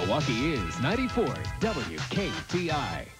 Milwaukee is 94 WKTI.